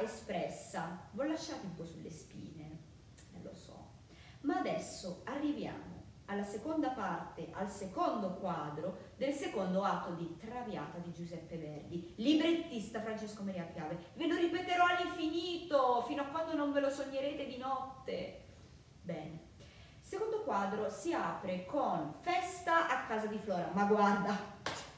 Espressa. Vi ho lasciato un po' sulle spine, eh, lo so. Ma adesso arriviamo alla seconda parte, al secondo quadro del secondo atto di Traviata di Giuseppe Verdi, librettista Francesco Maria Piave. Ve lo ripeterò all'infinito, fino a quando non ve lo sognerete di notte. Bene. Secondo quadro si apre con Festa a casa di Flora. Ma guarda,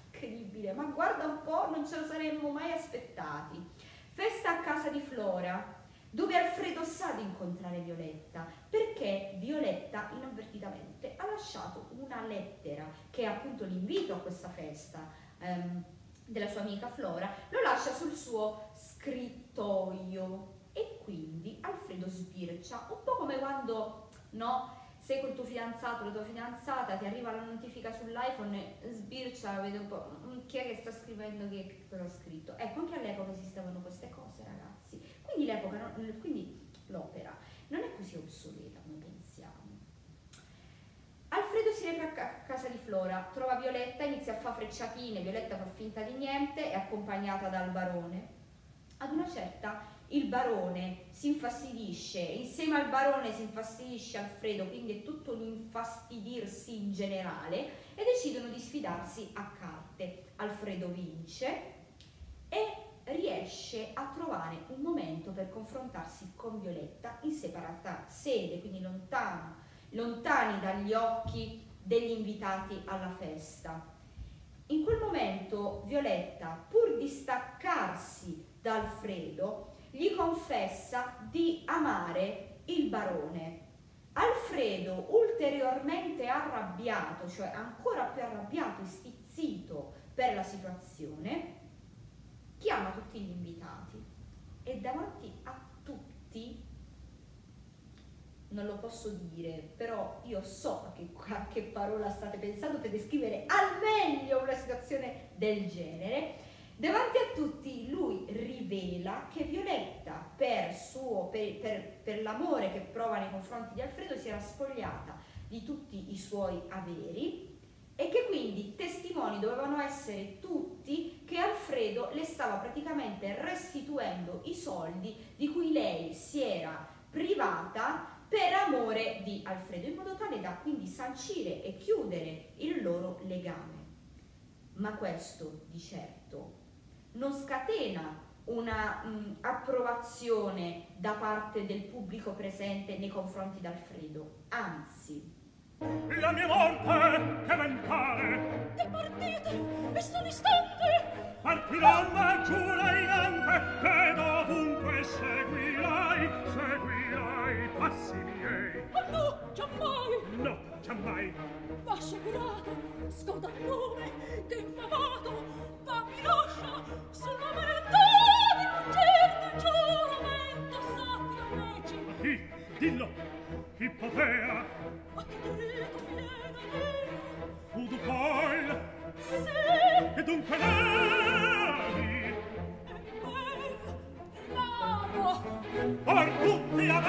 incredibile, ma guarda un po', non ce lo saremmo mai aspettati. Festa a casa di Flora, dove Alfredo sa di incontrare Violetta, perché Violetta inavvertitamente ha lasciato una lettera che è appunto l'invito a questa festa ehm, della sua amica Flora, lo lascia sul suo scrittoio. E quindi Alfredo sbircia, un po' come quando no, sei col tuo fidanzato, la tua fidanzata, ti arriva la notifica sull'iPhone, sbircia, vede un po' chi è che sta scrivendo, che cosa ha scritto. Ecco, anche all'epoca esistevano queste cose, ragazzi. Quindi l'epoca, quindi l'opera non è così obsoleta come pensiamo. Alfredo si reca a casa di Flora, trova Violetta, inizia a fare frecciatine, Violetta fa finta di niente, è accompagnata dal barone. Ad una certa il barone si infastidisce, insieme al barone si infastidisce Alfredo, quindi è tutto un infastidirsi in generale e decidono di sfidarsi a carte. Alfredo vince e riesce a trovare un momento per confrontarsi con Violetta in separata sede, quindi lontano, lontani dagli occhi degli invitati alla festa. In quel momento Violetta, pur di staccarsi da Alfredo, gli confessa di amare il barone. Alfredo, ulteriormente arrabbiato, cioè ancora più arrabbiato e stizzito per la situazione, chiama tutti gli invitati e davanti a tutti, non lo posso dire, però io so che, a che parola state pensando per descrivere al meglio una situazione del genere, davanti a tutti lui rivela che Violetta, per, per, per, per l'amore che prova nei confronti di Alfredo, si era spogliata di tutti i suoi averi e che quindi testimoni dovevano essere tutti che Alfredo le stava praticamente restituendo i soldi di cui lei si era privata per amore di Alfredo, in modo tale da quindi sancire e chiudere il loro legame. Ma questo di certo non scatena una mh, approvazione da parte del pubblico presente nei confronti di Alfredo, anzi. La mia morte che ven care Che partite? E sono istante Partirò ma giura in ante Che dovunque Seguirai passi miei. Ma no giammai. No giammai. Va sciagurato nome che infamato. Va mi lascia sul momento certo giuro mento sappia neci ma chi? Dillo. Chi potea ma che diritto viene mio fu du foil. Sì. E dunque lei Or tutti la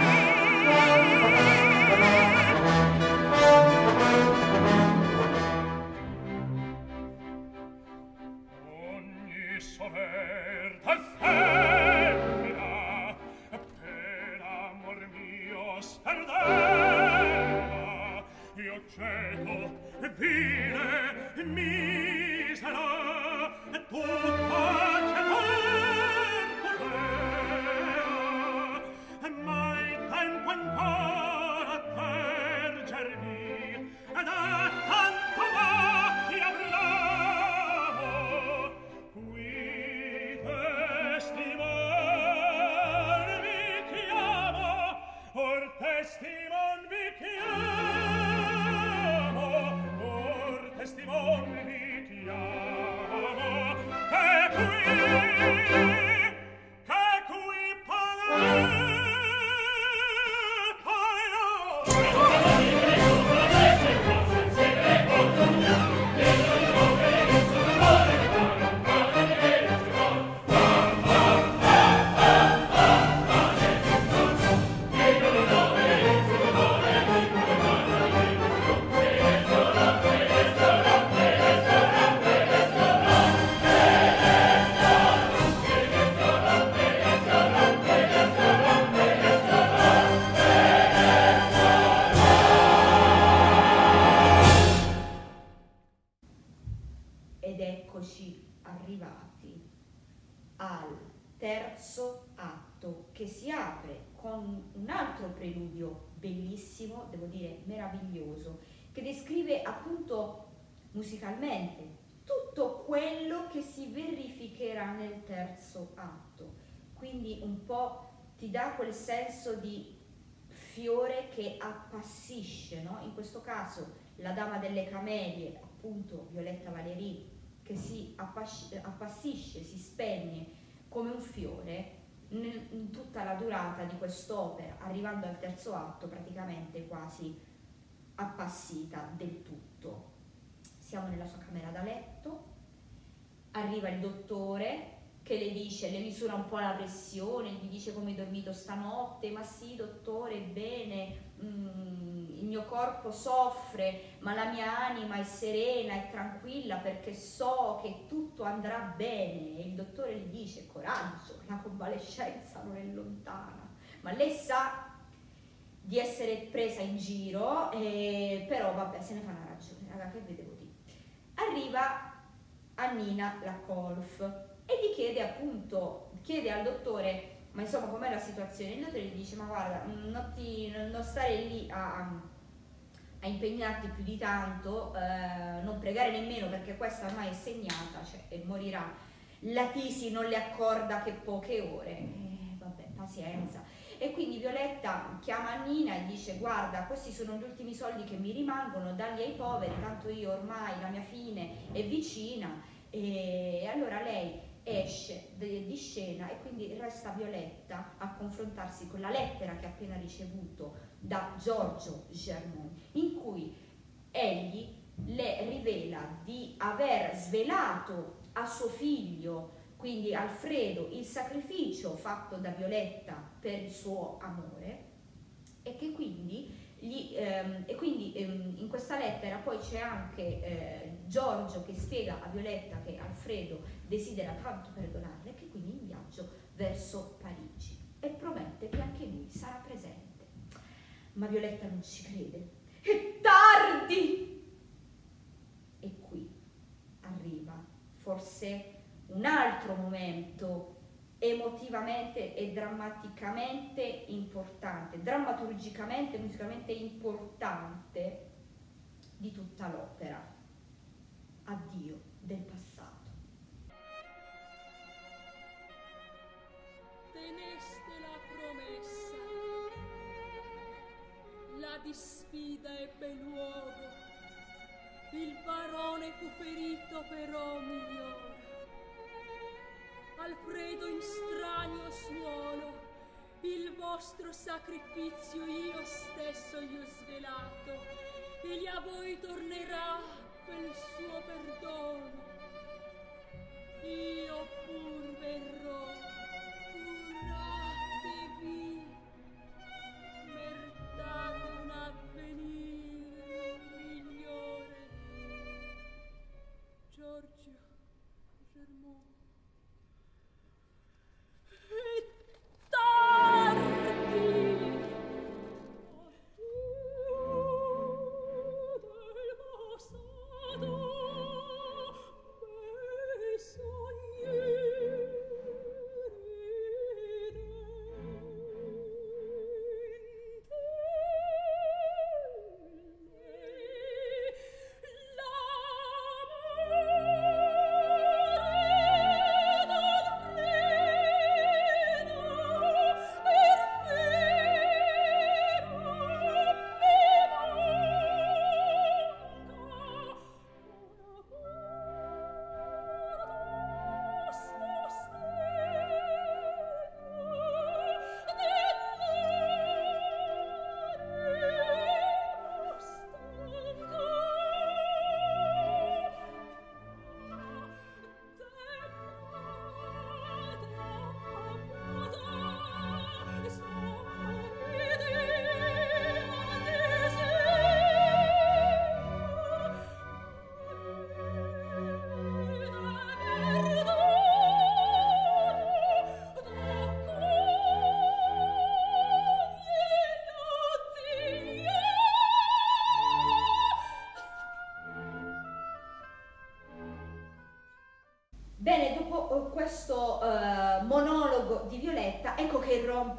eccoci arrivati al terzo atto che si apre con un altro preludio bellissimo, devo dire meraviglioso, che descrive appunto musicalmente tutto quello che si verificherà nel terzo atto. Quindi un po' ti dà quel senso di fiore che appassisce, no? In questo caso la dama delle camelie, appunto Violetta Valeri, che si appassisce, si spegne come un fiore in tutta la durata di quest'opera, arrivando al terzo atto praticamente quasi appassita del tutto. Siamo nella sua camera da letto, arriva il dottore che le dice, le misura un po' la pressione, gli dice come hai dormito stanotte, ma sì dottore, bene, il mio corpo soffre, ma la mia anima è serena e tranquilla perché so che tutto andrà bene. E il dottore gli dice, coraggio, la convalescenza non è lontana, ma lei sa di essere presa in giro, eh, però vabbè, se ne fa una ragione, raga, che vedevo di. Arriva Annina la Colf e gli chiede appunto, chiede al dottore ma insomma com'è la situazione? Il dottore gli dice ma guarda, mm, non, ti, non stare lì a, a, impegnarti più di tanto, eh, non pregare nemmeno perché questa ormai è segnata, cioè e morirà. La tisi non le accorda che poche ore. Eh, vabbè, pazienza. E quindi Violetta chiama Nina e dice guarda questi sono gli ultimi soldi che mi rimangono, dagli ai poveri, tanto io ormai la mia fine è vicina. E allora lei esce di scena e quindi resta Violetta a confrontarsi con la lettera che ha appena ricevuto da Giorgio Germont, in cui egli le rivela di aver svelato a suo figlio, quindi Alfredo, il sacrificio fatto da Violetta per il suo amore e che quindi gli, ehm, e quindi ehm, in questa lettera poi c'è anche eh, Giorgio che spiega a Violetta che Alfredo desidera tanto perdonarle, che quindi in viaggio verso Parigi e promette che anche lui sarà presente. Ma Violetta non ci crede. È tardi! E qui arriva forse un altro momento emotivamente e drammaticamente importante, drammaturgicamente e musicalmente importante di tutta l'opera. Addio del passato. Teneste la promessa, la disfida ebbe luogo, il barone fu ferito però migliore Alfredo in stranio suolo, il vostro sacrificio io stesso gli ho svelato, e a voi tornerà quel suo perdono. Io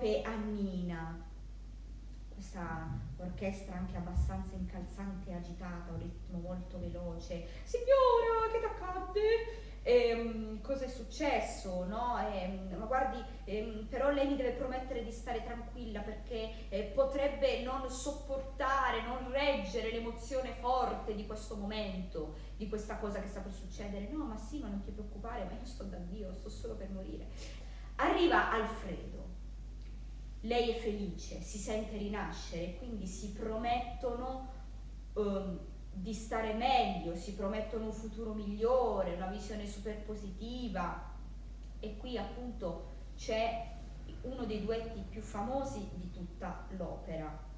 rompe Annina. Questa orchestra anche abbastanza incalzante e agitata, un ritmo molto veloce. Signora, che t'accadde? ehm, cosa è successo, no? Ehm, ma guardi, ehm, però lei mi deve promettere di stare tranquilla perché eh, potrebbe non sopportare, non reggere l'emozione forte di questo momento, di questa cosa che sta per succedere. No, ma sì, ma non ti preoccupare, ma io sto da Dio, sto solo per morire. Arriva Alfredo. Lei è felice, si sente rinascere, quindi si promettono um, di stare meglio, si promettono un futuro migliore, una visione super positiva e qui appunto c'è uno dei duetti più famosi di tutta l'opera.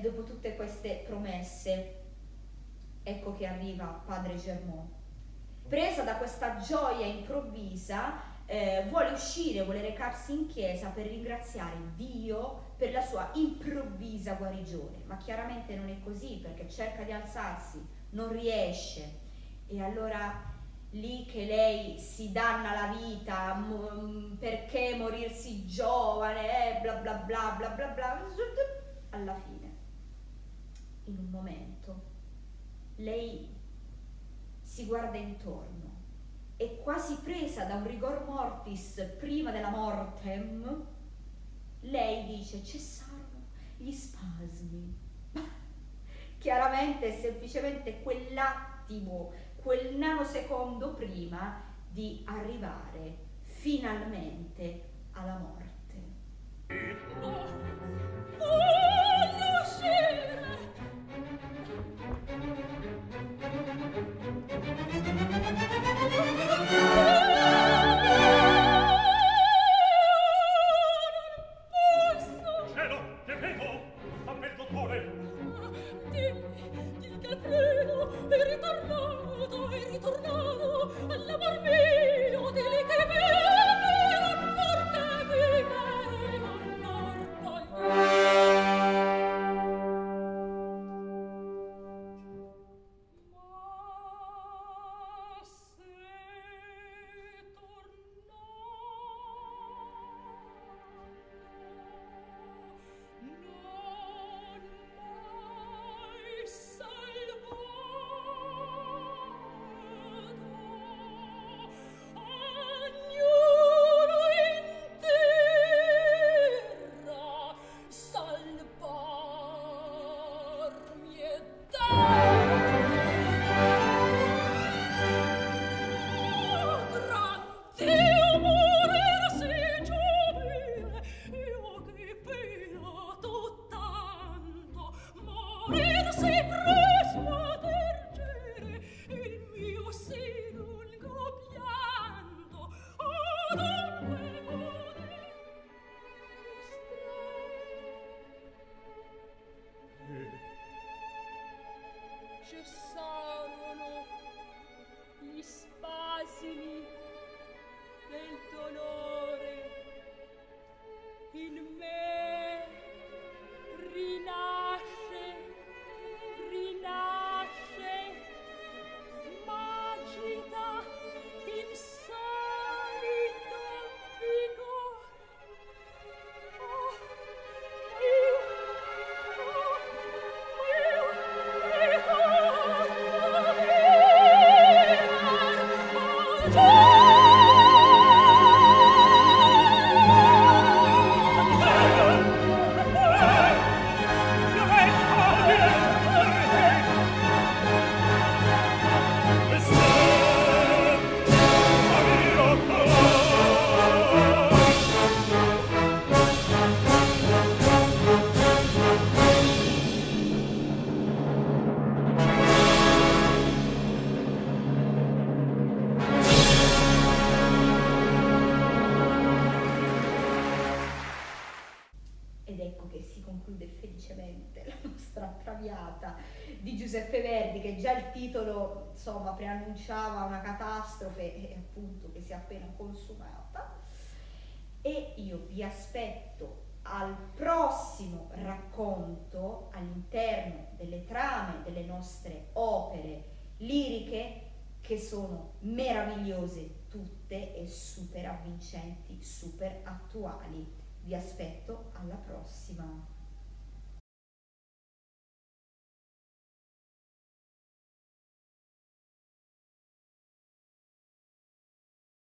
Dopo tutte queste promesse, ecco che arriva padre Germont. Presa da questa gioia improvvisa, eh, vuole uscire, vuole recarsi in chiesa per ringraziare Dio per la sua improvvisa guarigione, ma chiaramente non è così perché cerca di alzarsi, non riesce. E allora lì che lei si danna la vita, m- perché morirsi giovane, eh, bla bla bla bla bla bla, alla fine, in un momento, lei si guarda intorno e quasi presa da un rigor mortis prima della mortem, lei dice cessarono gli spasmi. Chiaramente è semplicemente quell'attimo, quel nanosecondo prima di arrivare finalmente alla morte. Oh, oh! Insomma preannunciava una catastrofe e appunto che si è appena consumata. E io vi aspetto al prossimo racconto all'interno delle trame delle nostre opere liriche che sono meravigliose tutte e super avvincenti, super attuali. Vi aspetto alla prossima.